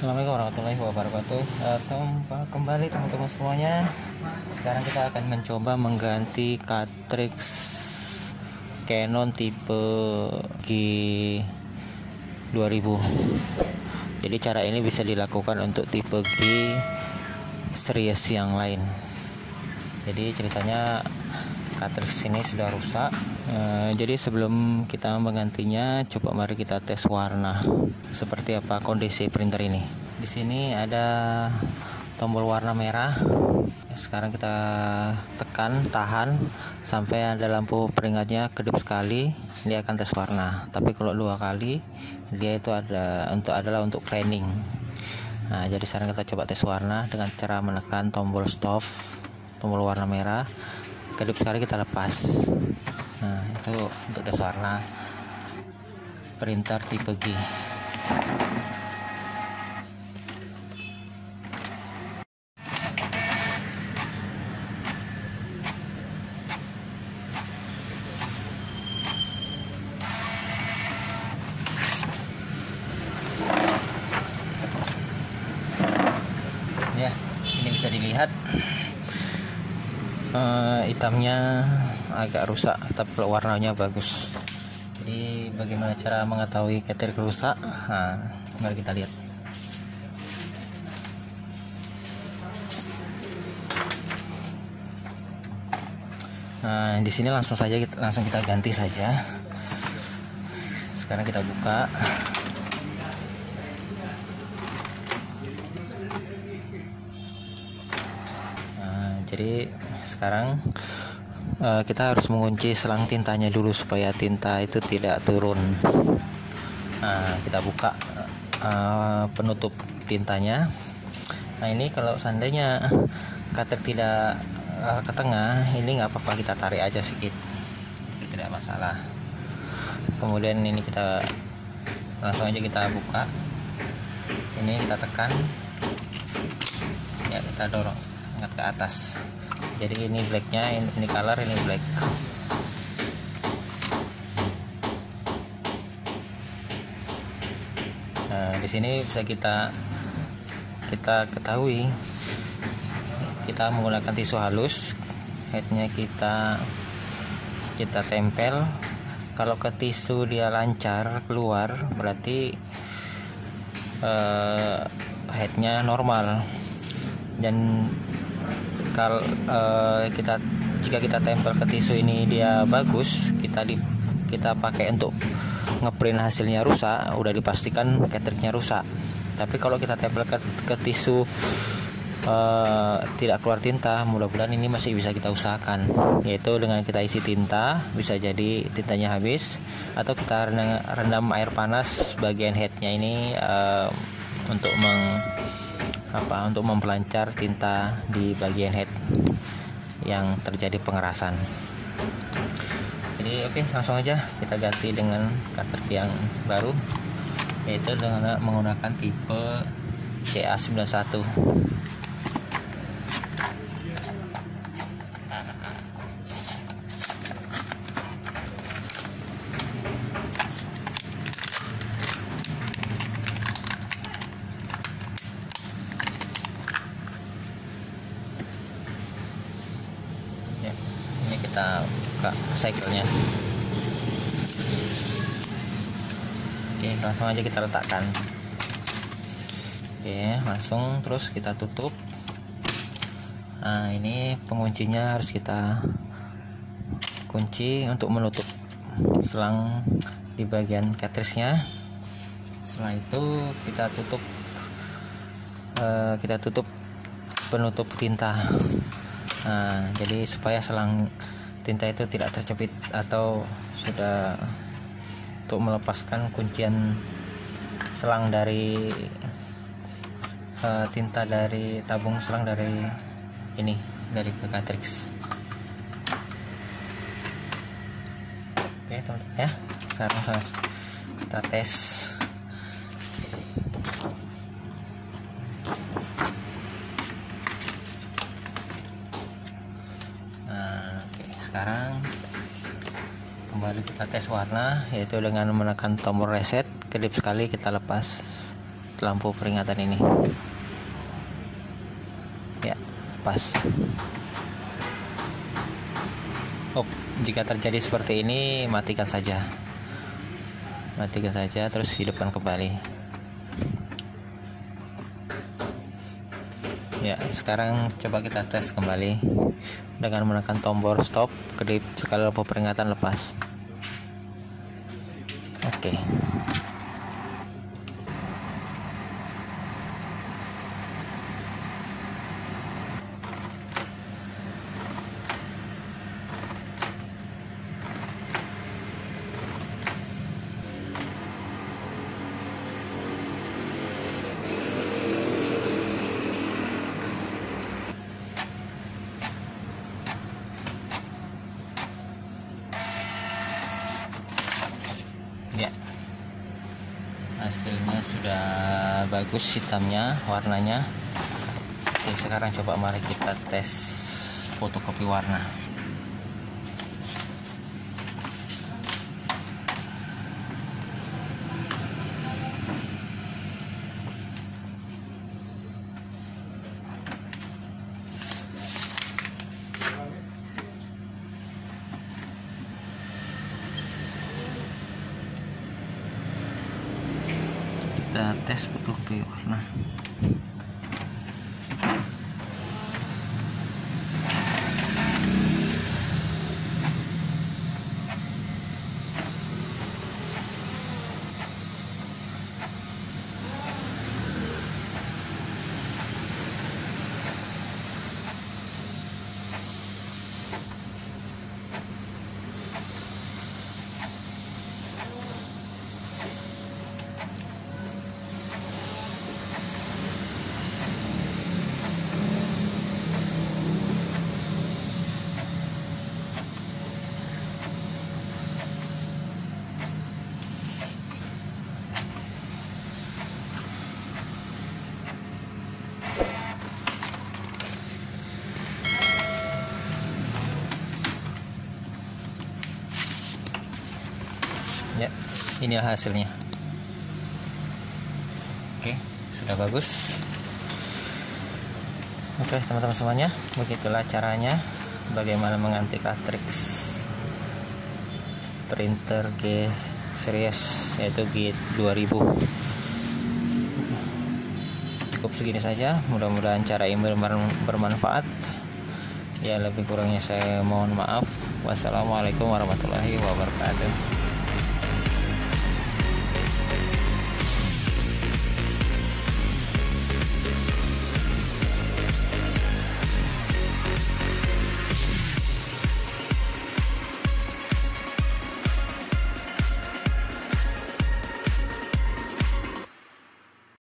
Assalamualaikum warahmatullahi wabarakatuh. Uh, kembali teman-teman semuanya. Sekarang kita akan mencoba mengganti cartridge Canon tipe G2000 Jadi cara ini bisa dilakukan untuk tipe G series yang lain. Jadi ceritanya cartridge ini sudah rusak uh, Jadi sebelum kita menggantinya Coba mari kita tes warna seperti apa kondisi printer ini. Di sini ada tombol warna merah. Sekarang kita tekan tahan sampai ada lampu peringatnya kedip sekali, dia akan tes warna. Tapi kalau dua kali dia itu ada untuk adalah untuk cleaning. Nah, jadi sekarang kita coba tes warna dengan cara menekan tombol stop, tombol warna merah. Kedip sekali kita lepas. Nah, itu untuk tes warna printer tipe G. ya ini bisa dilihat uh, hitamnya agak rusak tapi warnanya bagus. Jadi bagaimana cara mengetahui ketir rusak? Nah, mari kita lihat. Nah di sini langsung saja kita, langsung kita ganti saja. Sekarang kita buka jadi sekarang uh, kita harus mengunci selang tintanya dulu supaya tinta itu tidak turun. Nah kita buka uh, penutup tintanya. Nah ini kalau seandainya cutter tidak uh, ke tengah ini nggak apa-apa kita tarik aja sedikit. Tidak masalah. Kemudian ini kita langsung aja kita buka. Ini kita tekan. Ya kita dorong ke atas. Jadi ini blacknya ini, ini color ini black. Nah di sini bisa kita kita ketahui kita menggunakan tisu halus. Headnya kita kita tempel. Kalau ke tisu dia lancar keluar berarti uh, headnya normal. Dan kalau uh, kita jika kita tempel ke tisu ini dia bagus kita di kita pakai untuk ngeprint hasilnya rusak udah dipastikan cartridge rusak. Tapi kalau kita tempel ke, ke tisu uh, tidak keluar tinta mudah-mudahan ini masih bisa kita usahakan. Yaitu dengan kita isi tinta bisa jadi tintanya habis atau kita rendam, rendam air panas bagian headnya ini uh, untuk meng apa untuk mempelancar tinta di bagian head yang terjadi pengerasan. Jadi oke okay, langsung aja kita ganti dengan cutter yang baru yaitu dengan menggunakan tipe CA91 kita buka cycle-nya. Oke langsung aja kita letakkan. Oke langsung terus kita tutup. Nah ini penguncinya harus kita kunci untuk menutup selang di bagian cartridge-nya setelah itu kita tutup uh, kita tutup penutup tinta. Nah jadi supaya selang tinta itu tidak tercepit atau sudah untuk melepaskan kuncian selang dari uh, tinta dari tabung selang dari ini dari cartridge oke teman-teman ya. Sekarang kita tes sekarang. Kembali kita tes warna yaitu dengan menekan tombol reset. Kedip sekali kita lepas lampu peringatan ini. Ya pas oh jika terjadi seperti ini matikan saja. Matikan saja terus hidupkan kembali ya sekarang coba kita tes kembali dengan menekan tombol stop kedip sekali lampu peringatan lepas oke okay. ya hasilnya sudah bagus hitamnya warnanya. Oke sekarang coba mari kita tes fotokopi warna kita tes fotokopi warna ya inilah hasilnya. Oke sudah bagus. Oke teman-teman semuanya begitulah caranya bagaimana mengganti cartridge printer G series yaitu G2000 cukup segini saja mudah-mudahan cara ini bermanfaat. Ya lebih kurangnya saya mohon maaf. Wassalamualaikum warahmatullahi wabarakatuh